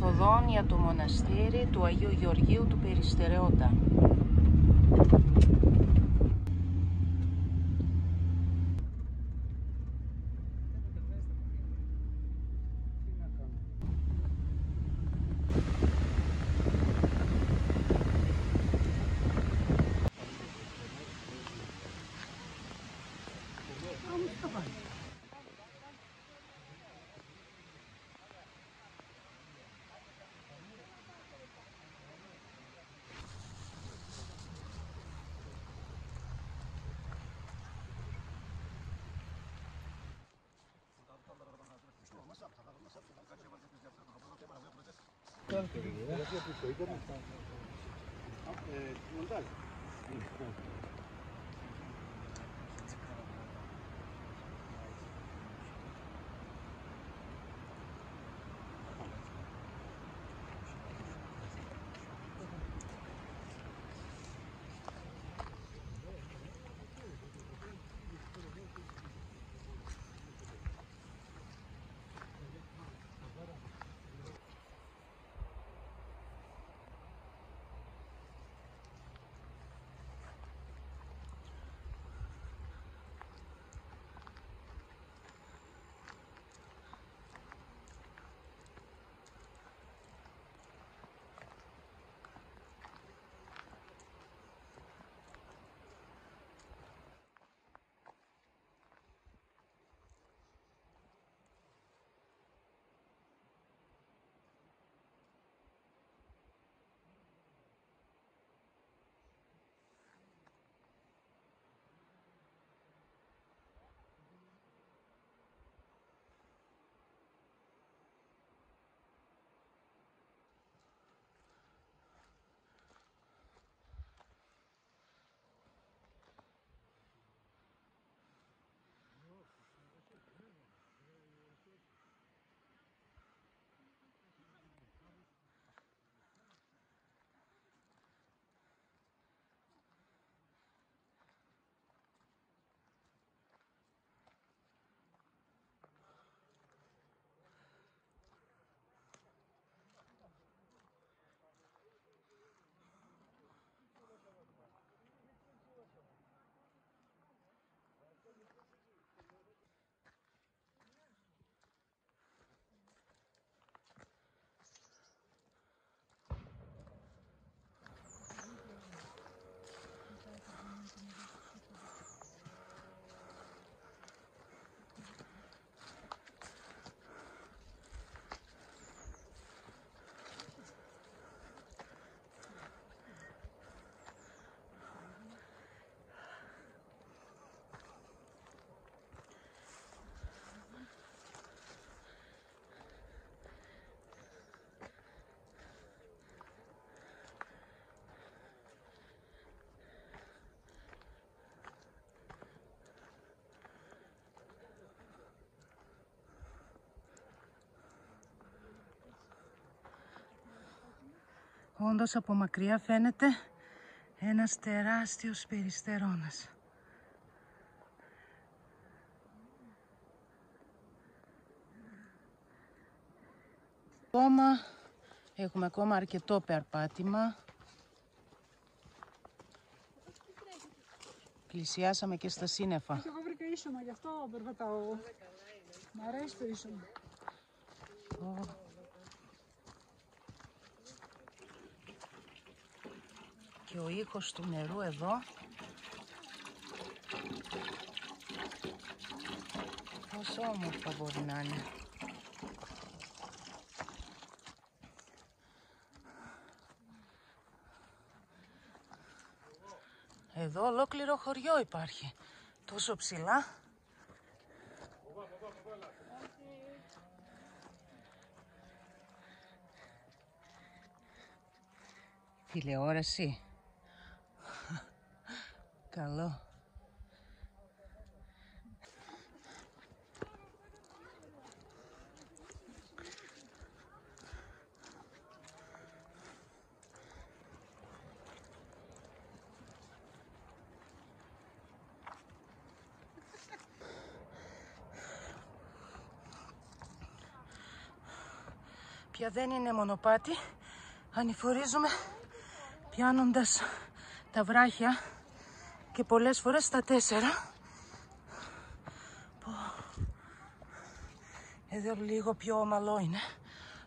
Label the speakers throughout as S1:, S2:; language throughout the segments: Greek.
S1: καθοδόν για το μοναστήρι του Αγίου Γεωργίου του Περιστερεώτα. Gracias, Όντως από μακριά φαίνεται ένας τεράστιος περιστερώνας. Ακόμα, έχουμε ακόμα αρκετό περπάτημα. Πλησιάσαμε και στα σύννεφα.
S2: Και εγώ βρήκα ίσωμα, γι' αυτό περπατάω. Μ' αρέσει το ίσωμα.
S1: Και ο ήχος του νερού εδώ. Πόσο όμορφα μπορεί να είναι. Εδώ ολόκληρο χωριό υπάρχει. Τόσο ψηλά. Τηλεόραση. Καλό. Πια δεν είναι μονοπάτι, ανηφορίζουμε πιάνοντας τα βράχια και πολλές φορές τα τέσσερα. Πω. Εδώ λίγο πιο ομαλό είναι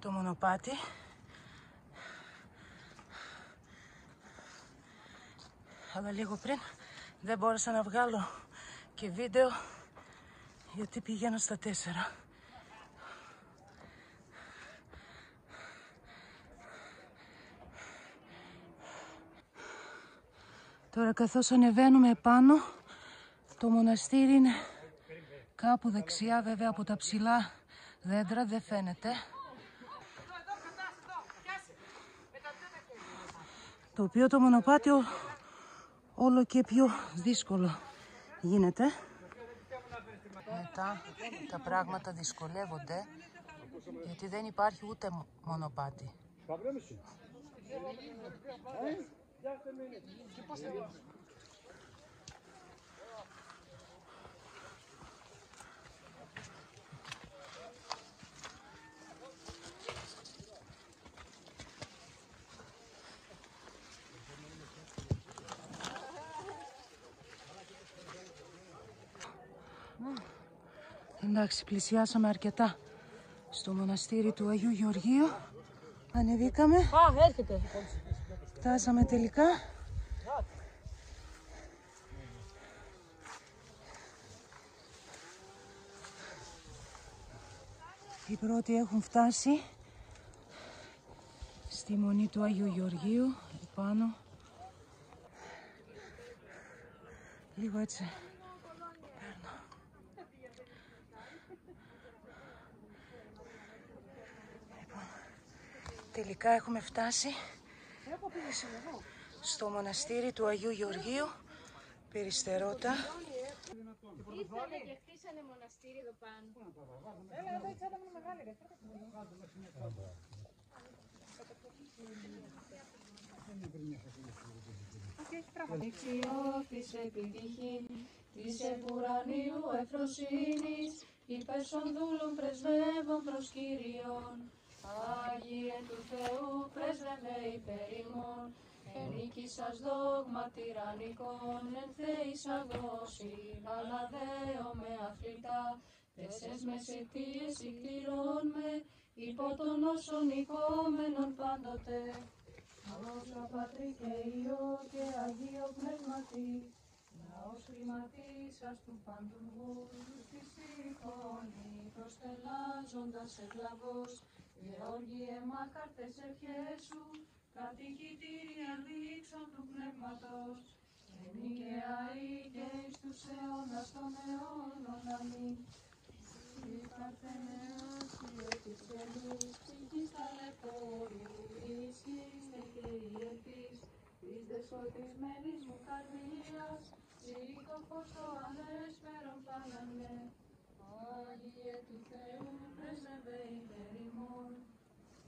S1: το μονοπάτι. Αλλά λίγο πριν δεν μπόρεσα να βγάλω και βίντεο γιατί πηγαίνω στα τέσσερα. Τώρα καθώς ανεβαίνουμε πάνω, το μοναστήρι είναι κάπου δεξιά βέβαια από τα ψηλά δέντρα, δεν φαίνεται. Το οποίο το μονοπάτιο όλο και πιο δύσκολο γίνεται. Μετά τα πράγματα δυσκολεύονται γιατί δεν υπάρχει ούτε μονοπάτι. Εντάξει, πλησιάσαμε αρκετά στο μοναστήρι του Αγίου Γεωργίου. Ανεβήκαμε.
S2: Α, έρχεται.
S1: Φτάσαμε τελικά. Οι πρώτοι έχουν φτάσει στη Μονή του Αγίου Γεωργίου, επάνω. Λίγο έτσι παίρνω. Λοιπόν, τελικά έχουμε φτάσει στο μοναστήρι του Αγίου Γεωργίου, Περιστερότα.
S3: Ήρθανε και χτίσανε μοναστήρι εδώ πάνω.
S4: Εξιώθης επιτυχή της επουρανίου ευφροσύνης υπέρσων δούλων πρεσβεύων προς Κύριον. Άγιε του Θεού πρέσβευε υπέρ ημών, εν νίκη σας δόγμα τυραννικών, εν θέης αγώσει, αλλά δέω με αθλητά, τέσσερις μεσαιτίες εκκληρών με, υπό τον όσων οικόμενων πάντοτε. Αγώσα Πατρί και Υιός και Αγίος Πνεύματι, Λαός χρηματίσας του παντουργού στη σύγχρονη προστελάζοντας ευλαβώς, Γεώργιε μάχαρτες ευχές σου, κατοικητήρια δείξαν του πνεύματος, και νίκαια ή και εις τους αιώνας των αιώνων αμήν. Η παρθενέας η της γελής, ψυχής ταλαιπωρίου, ισχύς και η ελπίς, της δεσποτισμένης μου καρδίας, σήκω φως το ανέσπερον πάλανε. Άγιε του Θεού πρέσβευε υπέρ ημών,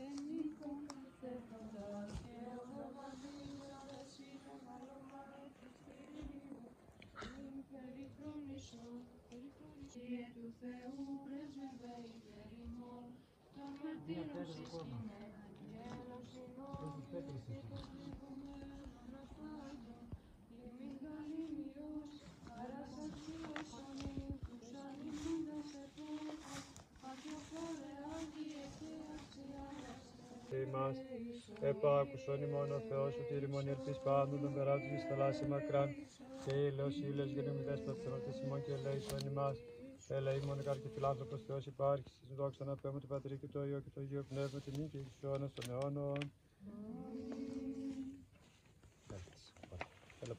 S4: εν νίκον κατέφοντας και οδοβαδίζοντας ήταν αλωμάρα αξιάραστε.
S5: μας, επάκουσον ημών ο Θεός ο τήρημον ελπίς πάντων των περάτων της θαλάσσης μακράν και ήλιος ήλιος γεννήμη δέσποτα θεματής ημών και ελέησον ημάς. Έλα ημών κάρ και φιλάνθρωπος Θεός υπάρχει, στην δόξα να πέμε του Πατρί και το Υιό και το Υιό Πνεύμα την νίκη της αιώνας των αιώνων. Έλα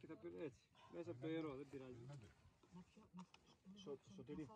S6: και θα περνάτε έτσι. Μέσα από το ιερό, δεν πειράζει. Σω, σωτηρή.